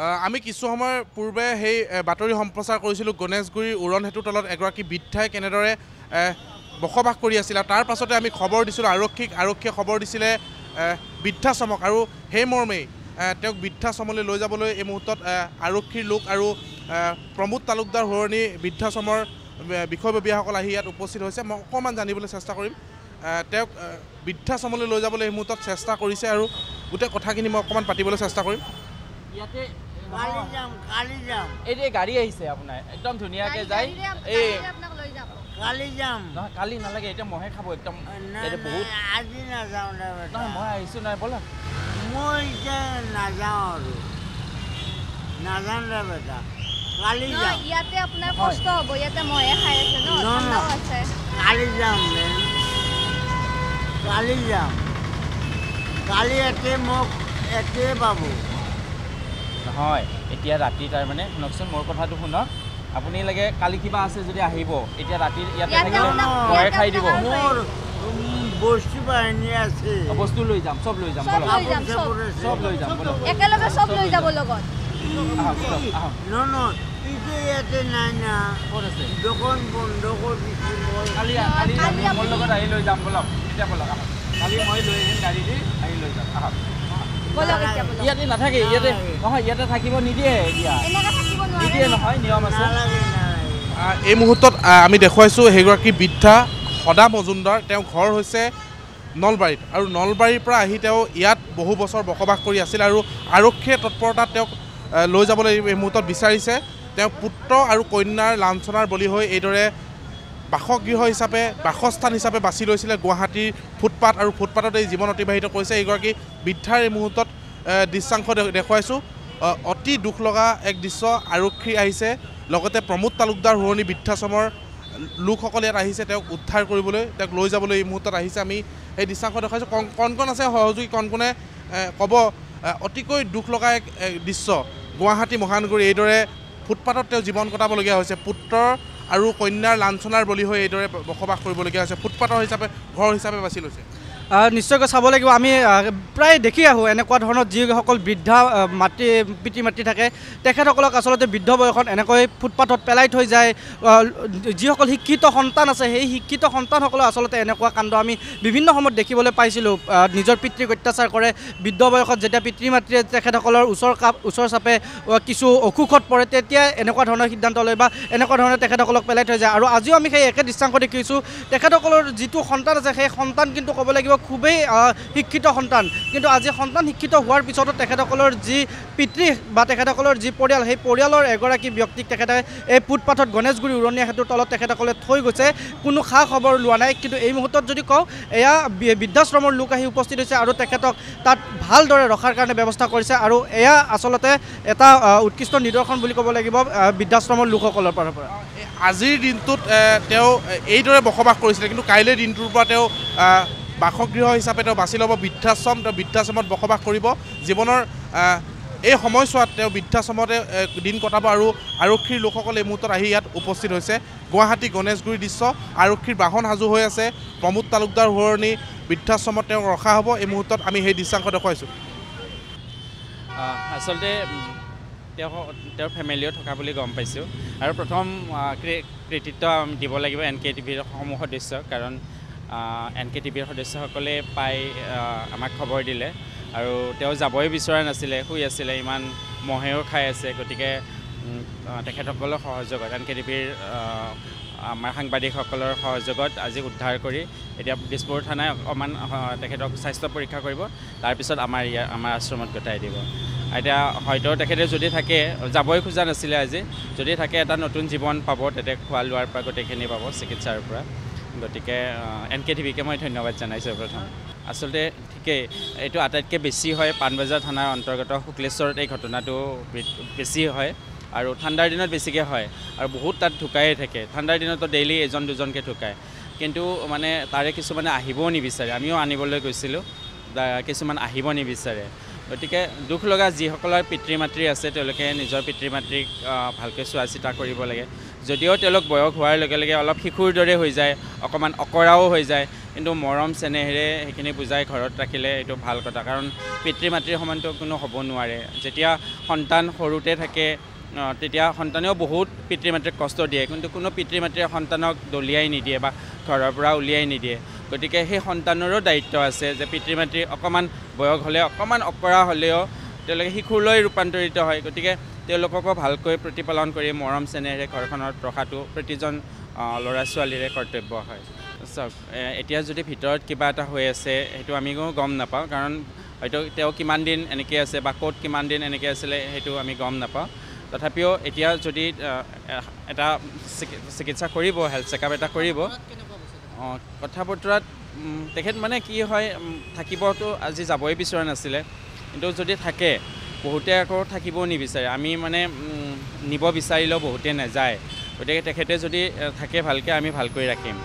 আমি কিছু সময়ৰ পূৰ্বে সেই বাতৰি সম্প্ৰচাৰ কৰিছিলোঁ গণেশগুৰিৰ উৰণ সেতুৰ তলত এগৰাকী বৃদ্ধাই কেনেদৰে বসবাস কৰি আছিল আৰু তাৰ পাছতে আমি খবৰ দিছিলোঁ আৰক্ষীক আৰক্ষীয়ে খবৰ দিছিলে বৃদ্ধাশ্ৰমক আৰু সেই মৰ্মেই তেওঁক বৃদ্ধাশ্ৰমলৈ লৈ যাবলৈ এই মুহূৰ্তত আৰক্ষীৰ লোক আৰু প্ৰমোদ তালুকদাৰ সুৰণি বৃদ্ধাশ্ৰমৰ বিষয়ববীয়াসকল আহি ইয়াত উপস্থিত হৈছে। মই অকণমান জানিবলৈ চেষ্টা কৰিম। তেওঁক বৃদ্ধাশ্ৰমলৈ লৈ যাবলৈ এই মুহূৰ্তত চেষ্টা কৰিছে আৰু গোটেই কথাখিনি মই অকণমান পাতিবলৈ চেষ্টা কৰিম। ইয়াতে কালি যাম কালি যাম এই যে গাড়ী আহিছে আপোনাৰ একদম ধুনীয়াকৈ যায়। এই গাড়ীৰে আপোনাক লৈ যাব। কালি যাম নহয় কালি নালাগে এতিয়া মহে খাব একদম বহুত আজি নাযাওঁ বেটা। নহয় মই আহিছোঁ নাই ব'লা। মই এতিয়া নাযাওঁ আৰু। নাযাওঁ দে বেটা। কালি নহয়, যাম ইয়াতে আপোনাৰ হয়। কষ্ট হ'ব ইয়াতে মহে খাই আছে ন কালি যাম দে কালি যাম কালি একে মোক একে পাব। নহয় এতিয়া ৰাতি তাৰমানে শুনকচোন মোৰ কথাটো শুনক। আপুনি লাগে কালি কিবা আছে যদি আহিব এতিয়া ৰাতি ইয়াতে থাকিলে ইয়াতে খাই দিব। বস্তু বাহিনী আছে। বস্তু লৈ যাম চব লৈ যাম চব ব'লক। লৈ যাম, চব। চাপোৰ আছে। চব লৈ যাম ব'লক। একেলগে চব লৈ যাব লগত। আহক ব'লক আহক। ন ন এতিয়া ইয়াতে নাই না। ক'ত আছে? দোকান বন্ধ কৰি দিছোঁ মই। কালি নহয়, কালি কালি আমি মোৰ আপুনি- লগত আহি লৈ যাম ব'লক। এতিয়া ব'লক আহক। কালি মই লৈ আহিম গাড়ী দি আহি লৈ যাম আহক। ইয়াতে নাথাকে ইয়াতে নহয় ইয়াতে থাকিব নিদিয়ে এতিয়া। এনেকে থাকিব নিদিয়ে নোৱাৰে নহয় নিয়ম আছে। নালাগে নালাগে। আহ, এই মুহূৰ্তত আমি দেখুৱাইছোঁ সেইগৰাকী বৃদ্ধা সদা মজুমদাৰ। তেওঁৰ ঘৰ হৈছে নলবাৰীত আৰু নলবাৰীৰ পৰা আহি তেওঁ ইয়াত বহু বছৰ বসবাস কৰি আছিল আৰু আৰক্ষীয়ে তৎপৰতাত তেওঁক লৈ যাবলৈ এই মুহূৰ্তত বিচাৰিছে। তেওঁ পুত্ৰ আৰু কন্যাৰ লাঞ্ছনাৰ বলি হৈ এইদৰে বাসগৃহ হিচাপে বাসস্থান হিচাপে বাছি লৈছিলে গুৱাহাটীৰ ফুটপাথ আৰু ফুটপাথতে জীৱন অতিবাহিত কৰিছে এইগৰাকী বৃদ্ধাৰ এই মুহূৰ্তত দৃশ্যাংশ দেখুৱাইছোঁ। অতি দুখ লগা এক দৃশ্য আৰক্ষী আহিছে। লগতে প্ৰমোদ তালুকদাৰ সুৰণি বৃদ্ধাশ্ৰমৰ লোকসকল ইয়াত আহিছে তেওঁক উদ্ধাৰ কৰিবলৈ তেওঁক লৈ যাবলৈ এই মুহূৰ্তত আহিছে। আমি সেই দৃশ্যাংশ দেখুৱাইছোঁ কণ কণ কণ আছে সহযোগী কণ কণে ক'ব অতিকৈ দুখ লগা এক দৃশ্য। গুৱাহাটী মহানগৰী এইদৰে ফুটপাথত তেওঁ জীৱন কটাবলগীয়া হৈছে। পুত্ৰৰ আৰু কন্যাৰ লাঞ্ছনাৰ বলি হৈ এইদৰে বসবাস কৰিবলগীয়া হৈছে। ফুটপাথৰ হিচাপে ঘৰ হিচাপে বাছি লৈছে। নিশ্চয়কৈ চাব লাগিব। আমি প্ৰায় দেখি আহোঁ এনেকুৱা ধৰণৰ যিসকল বৃদ্ধা মাতৃ পিতৃ মাতৃ থাকে তেখেতসকলক আচলতে বৃদ্ধ বয়সত এনেকৈ ফুটপাথত পেলাই থৈ যায়। যিসকল শিক্ষিত সন্তান আছে সেই শিক্ষিত সন্তানসকলৰ আচলতে এনেকুৱা কাণ্ড আমি বিভিন্ন সময়ত দেখিবলৈ পাইছিলোঁ। নিজৰ পিতৃক অত্যাচাৰ কৰে বৃদ্ধ বয়সত যেতিয়া পিতৃ মাতৃয়ে তেখেতসকলৰ ওচৰ কাপ ওচৰ চাপে কিছু অসুখত পৰে তেতিয়া এনেকুৱা ধৰণৰ সিদ্ধান্ত লয় বা এনেকুৱা ধৰণে তেখেতসকলক পেলাই থৈ যায়। আৰু আজিও আমি সেই একে দৃশ্যাংশ দেখিছোঁ তেখেতসকলৰ যিটো সন্তান আছে সেই সন্তান কিন্তু ক'ব লাগিব খুবেই শিক্ষিত সন্তান। কিন্তু আজি সন্তান শিক্ষিত হোৱাৰ পিছতো তেখেতসকলৰ যি পিতৃ বা তেখেতসকলৰ যি পৰিয়াল সেই পৰিয়ালৰ এগৰাকী ব্যক্তিক তেখেতে এই ফুটপাথত গণেশগুৰি উৰণীয়া সেতুৰ তলত তেখেতসকলে থৈ গৈছে। কোনো খা খবৰ লোৱা নাই। কিন্তু এই মুহূৰ্তত যদি কওঁ এয়া বৃদ্ধাশ্ৰমৰ লোক আহি উপস্থিত হৈছে আৰু তেখেতক তাত ভালদৰে ৰখাৰ কাৰণে ব্যৱস্থা কৰিছে আৰু এয়া আচলতে এটা উৎকৃষ্ট নিদৰ্শন বুলি ক'ব লাগিব বৃদ্ধাশ্ৰমৰ লোকসকলৰ ফালৰ পৰা। আজিৰ দিনটোত তেওঁ এইদৰে বসবাস কৰিছিলে। কিন্তু কাইলৈ দিনটোৰ পৰা তেওঁ বাসগৃহ হিচাপে তেওঁ বাছি ল'ব বৃদ্ধাশ্ৰম তেওঁ বৃদ্ধাশ্ৰমত বসবাস কৰিব। জীৱনৰ এই সময়ছোৱাত তেওঁ বৃদ্ধাশ্ৰমতে দিন কটাব আৰু আৰক্ষীৰ লোকসকল এই মুহূৰ্তত আহি ইয়াত উপস্থিত হৈছে। গুৱাহাটী গণেশগুৰি দৃশ্য আৰক্ষীৰ বাহন সাজু হৈ আছে। প্ৰমোদ তালুকদাৰ সুৰণি বৃদ্ধাশ্ৰমত তেওঁক ৰখা হ'ব। এই মুহূৰ্তত আমি সেই দৃশ্যাংশ দেখুৱাইছোঁ। আচলতে তেওঁ তেওঁৰ ফেমিলিও থকা বুলি গম পাইছোঁ। আৰু প্ৰথম কৃতিত্ব দিব লাগিব এন কে টিভিৰ সমূহ সদস্যক কাৰণ এন কে টিভিৰ সদস্যসকলে পাই আমাক খবৰ দিলে। আৰু তেওঁ যাবই বিচৰা নাছিলে শুই আছিলে ইমান মহেও খাই আছে। গতিকে তেখেতসকলৰ সহযোগত এন কে টিভিৰ আমাৰ সাংবাদিকসকলৰ সহযোগত আজি উদ্ধাৰ কৰি এতিয়া দিছপুৰ থানাই অকণমান তেখেতক স্বাস্থ্য পৰীক্ষা কৰিব। তাৰপিছত আমাৰ ইয়াৰ আমাৰ আশ্ৰমত গতাই দিব। এতিয়া হয়তো তেখেতে যদি থাকে যাবই খোজা নাছিলে আজি। যদি থাকে এটা নতুন জীৱন পাব তাতে খোৱা লোৱাৰ পৰা গোটেইখিনি পাব চিকিৎসাৰ পৰা। গতিকে এন কে টিভিকে মই ধন্যবাদ জনাইছোঁ প্ৰথম। আচলতে ঠিকেই এইটো আটাইতকৈ বেছি হয় পাণবজাৰ থানাৰ অন্তৰ্গত শুক্লেশ্বৰত এই ঘটনাটো বেছি হয় আৰু ঠাণ্ডাৰ দিনত বেছিকৈ হয় আৰু বহুত তাত ঢুকায়ে থাকে। ঠাণ্ডাৰ দিনতো ডেইলি এজন দুজনকৈ ঢুকায়। কিন্তু মানে তাৰে কিছুমানে আহিবও নিবিচাৰে। আমিও আনিবলৈ গৈছিলোঁ কিছুমান আহিব নিবিচাৰে। গতিকে দুখ লগা যিসকলৰ পিতৃ মাতৃ আছে তেওঁলোকে নিজৰ পিতৃ মাতৃক ভালকৈ চোৱা চিতা কৰিব লাগে। যদিও তেওঁলোক বয়স হোৱাৰ লগে লগে অলপ শিশুৰ দৰে হৈ যায় অকণমান অকৰাও হৈ যায় কিন্তু মৰম চেনেহেৰে সেইখিনি বুজাই ঘৰত ৰাখিলে এইটো ভাল কথা। কাৰণ পিতৃ মাতৃৰ সমানটো কোনো হ'ব নোৱাৰে। যেতিয়া সন্তান সৰুতে থাকে তেতিয়া সন্তানেও বহুত পিতৃ মাতৃক কষ্ট দিয়ে কিন্তু কোনো পিতৃ মাতৃয়ে সন্তানক দলিয়াই নিদিয়ে বা ঘৰৰ পৰা উলিয়াই নিদিয়ে। গতিকে সেই সন্তানৰো দায়িত্ব আছে যে পিতৃ মাতৃ অকণমান বয়স হ'লে অকণমান অকৰা হ'লেও তেওঁলোকে শিশুলৈ ৰূপান্তৰিত হয়। গতিকে তেওঁলোককো ভালকৈ প্ৰতিপালন কৰি মৰম চেনেহেৰে ঘৰখনত ৰখাটো প্ৰতিজন ল'ৰা ছোৱালীৰে কৰ্তব্য হয়। চাওক এতিয়া যদি ভিতৰত কিবা এটা হৈ আছে সেইটো আমিও গম নাপাওঁ কাৰণ হয়তো তেওঁ কিমান দিন এনেকৈ আছে বা ক'ত কিমান দিন এনেকৈ আছিলে সেইটো আমি গম নাপাওঁ। তথাপিও এতিয়া যদি এটা চিকি- চিকিৎসা কৰিব হেল্থ চেকআপ এটা কৰিব অঁ কথা বতৰাত তেখেত মানে কি হয় থাকিবতো আজি যাবই বিচৰা নাছিলে। কিন্তু যদি থাকে বহুতে আকৌ থাকিবও নিবিচাৰে। আমি মানে নিব বিচাৰিলেও বহুতে নাযায়। গতিকে তেখেতে যদি থাকে ভালকৈ আমি ভালকৈ ৰাখিম।